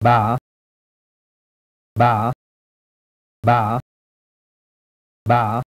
ba ba ba ba